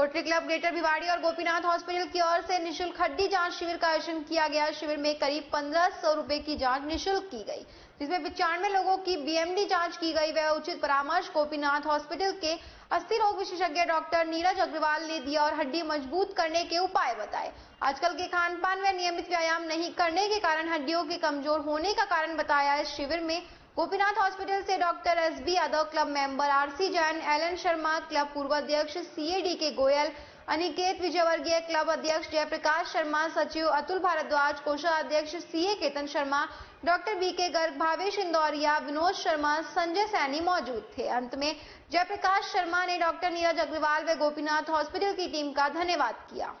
Rotary club greater Bhiwadi और Gopinath hospital की ओर से निशुल्क हड्डी जाँच शिविर का आयोजन किया गया। शिविर में करीब पंद्रह सौ रूपए की जाँच निशुल्क की गई, जिसमें पिचानवे लोगों की बीएमडी जाँच की गई। वह उचित परामर्श गोपीनाथ हॉस्पिटल के अस्थि रोग विशेषज्ञ डॉक्टर नीरज अग्रवाल ने दिया और हड्डी मज़बूत करने के उपाय बताए। आजकल के खान पान व नियमित व्यायाम नहीं करने के कारण हड्डियों के कमज़ोर होने का कारण बताया। इस शिविर में गोपीनाथ हॉस्पिटल से doctor S B Yadav club member RC Jain L Sharma club पूर्व अध्यक्ष, CAD K Goyal, Aniket Vijayvargiya club अध्यक्ष जयप्रकाश शर्मा, सचिव अतुल भारद्वाज कोषाध्यक्ष CA Ketan Sharma, doctor B K Garg, Bhavesh Indoria, Vinod Sharma, Sanjay Saini मौजूद थे। अंत में जयप्रकाश शर्मा ने डॉक्टर नीरज अग्रवाल व गोपीनाथ हॉस्पिटल की टीम का धन्यवाद किया।